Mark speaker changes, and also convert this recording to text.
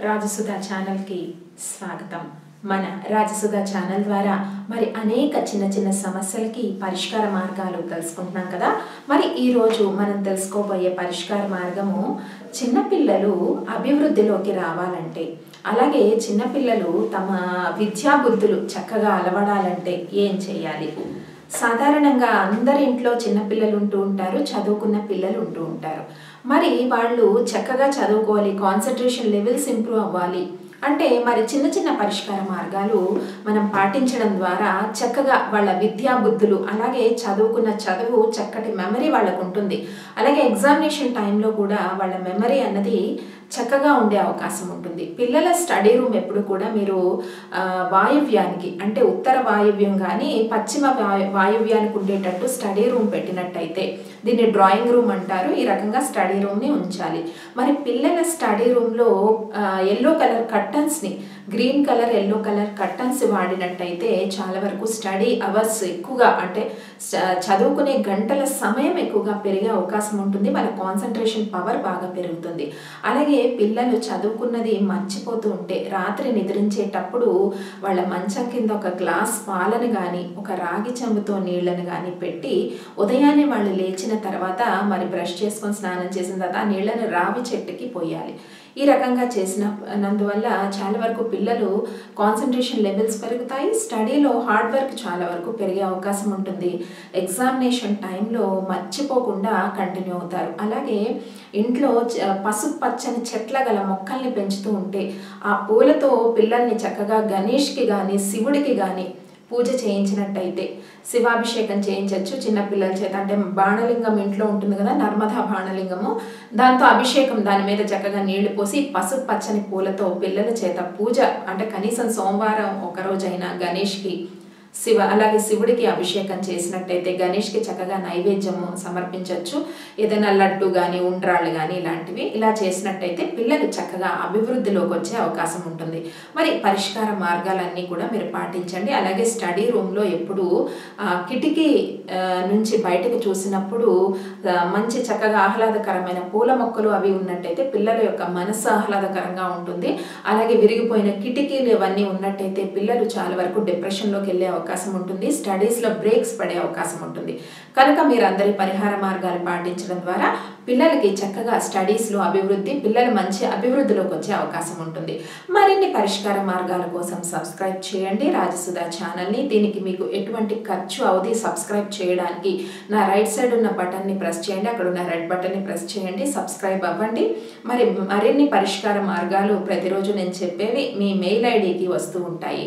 Speaker 1: రాజసుధ ఛానల్కి స్వాగతం. మన రాజసుధ ఛానల్ ద్వారా మరి అనేక చిన్న చిన్న సమస్యలకి పరిష్కార మార్గాలు తెలుసుకుంటున్నాం కదా? మరి ఈరోజు మనం తెలుసుకోబోయే పరిష్కార మార్గము చిన్నపిల్లలు అభివృద్ధిలోకి రావాలంటే అలాగే చిన్నపిల్లలు తమ విద్యాబుద్ధులు చక్కగా అలవడాలంటే ఏం చేయాలి? సాధారణంగా అందరి ఇంట్లో చిన్నపిల్లలు ఉంటూ ఉంటారు చదువుకున్న పిల్లలు ఉంటూ ఉంటారు. మరి వాళ్ళు చక్కగా చదువుకోవాలి కాన్సన్ట్రేషన్ లెవెల్స్ ఇంప్రూవ్ అవ్వాలి. అంటే మరి చిన్న చిన్న పరిష్కార మార్గాలు మనం పాటించడం ద్వారా చక్కగా వాళ్ళ విద్యా బుద్ధులు అలాగే చదువుకున్న చదువు చక్కటి మెమరీ వాళ్ళకు ఉంటుంది. అలాగే ఎగ్జామినేషన్ టైంలో కూడా వాళ్ళ మెమరీ అన్నది చక్కగా ఉండే అవకాశం ఉంటుంది. పిల్లల స్టడీ రూమ్ ఎప్పుడు కూడా మీరు వాయువ్యానికి అంటే ఉత్తర వాయువ్యం కానీ పశ్చిమ వాయు వాయువ్యానికి ఉండేటట్టు స్టడీ రూమ్ పెట్టినట్టయితే దీన్ని డ్రాయింగ్ రూమ్ అంటారు. ఈ రకంగా స్టడీ రూమ్ని ఉంచాలి. మరి పిల్లల స్టడీ రూమ్లో yellow colour కర్టన్స్ని green colour yellow colour curtains వాడినట్టయితే చాలా వరకు స్టడీ అవర్స్ ఎక్కువగా అంటే చదువుకునే గంటల సమయం ఎక్కువగా పెరిగే అవకాశం ఉంటుంది. మన కాన్సన్ట్రేషన్ పవర్ బాగా పెరుగుతుంది. అలాగే పిల్లలు చదువుకున్నది మర్చిపోతూ ఉంటే రాత్రి నిద్రించేటప్పుడు వాళ్ళ మంచం కింద ఒక గ్లాస్ పాలను కానీ ఒక రాగి చెంబుతో నీళ్ళను కానీ పెట్టి ఉదయాన్నే వాళ్ళు లేచిన తర్వాత మరి బ్రష్ చేసుకొని స్నానం చేసిన తర్వాత ఆ నీళ్ళను రావి చెట్టుకి పోయాలి. ఈ రకంగా చేసినందువల్ల చాలా వరకు పిల్లలు కాన్సన్ట్రేషన్ లెవెల్స్ పెరుగుతాయి. స్టడీలో హార్డ్ వర్క్ చాలా వరకు పెరిగే అవకాశం ఉంటుంది. ఎగ్జామినేషన్ టైంలో మర్చిపోకుండా కంటిన్యూ అవుతారు. అలాగే ఇంట్లో పసుపు పచ్చని చెట్ల గల మొక్కల్ని పెంచుతూ ఉంటే ఆ పూలతో పిల్లల్ని చక్కగా గణేష్కి కానీ శివుడికి కానీ పూజ చేయించినట్టయితే శివాభిషేకం చేయించవచ్చు చిన్నపిల్లల చేత అంటే బాణలింగం ఇంట్లో ఉంటుంది కదా నర్మదా బాణలింగము. దాంతో అభిషేకం దాని మీద చక్కగా నీళ్ళు పోసి పసుపు పచ్చని పూలతో పిల్లల చేత పూజ అంటే కనీసం సోమవారం ఒకరోజైనా గణేష్కి శివ అలాగే శివుడికి అభిషేకం చేసినట్టయితే గణేష్కి చక్కగా నైవేద్యము సమర్పించవచ్చు ఏదైనా లడ్డు కానీ ఉండ్రాళ్ళు కానీ ఇలాంటివి ఇలా చేసినట్టయితే పిల్లలు చక్కగా అభివృద్ధిలోకి వచ్చే అవకాశం ఉంటుంది. మరి పరిష్కార మార్గాలన్నీ కూడా మీరు పాటించండి. అలాగే స్టడీ రూమ్లో ఎప్పుడు కిటికీ నుంచి బయటకు చూసినప్పుడు మంచి చక్కగా ఆహ్లాదకరమైన పూల మొక్కలు అవి ఉన్నట్టయితే పిల్లల యొక్క మనస్సు ఆహ్లాదకరంగా ఉంటుంది. అలాగే విరిగిపోయిన కిటికీలు ఇవన్నీ ఉన్నట్టయితే పిల్లలు చాలా వరకు డిప్రెషన్లోకి వెళ్ళే అవకాశం అవకాశం ఉంటుంది. స్టడీస్లో బ్రేక్స్ పడే అవకాశం ఉంటుంది. కనుక మీరు అందరి పరిహార మార్గాలు పాటించడం ద్వారా పిల్లలకి చక్కగా స్టడీస్లో అభివృద్ధి పిల్లలు మంచి అభివృద్ధిలోకి వచ్చే అవకాశం ఉంటుంది. మరిన్ని పరిష్కార మార్గాల కోసం సబ్స్క్రైబ్ చేయండి. రాజసుధా ఛానల్ని దీనికి మీకు ఎటువంటి ఖర్చు అవధి సబ్స్క్రైబ్ చేయడానికి నా రైట్ సైడ్ ఉన్న బటన్ని ప్రెస్ చేయండి. అక్కడ ఉన్న రెడ్ బటన్ని ప్రెస్ చేయండి. సబ్స్క్రైబ్ అవ్వండి. మరి మరిన్ని పరిష్కార మార్గాలు ప్రతిరోజు నేను చెప్పేవి మీ మెయిల్ ఐడికి వస్తూ ఉంటాయి.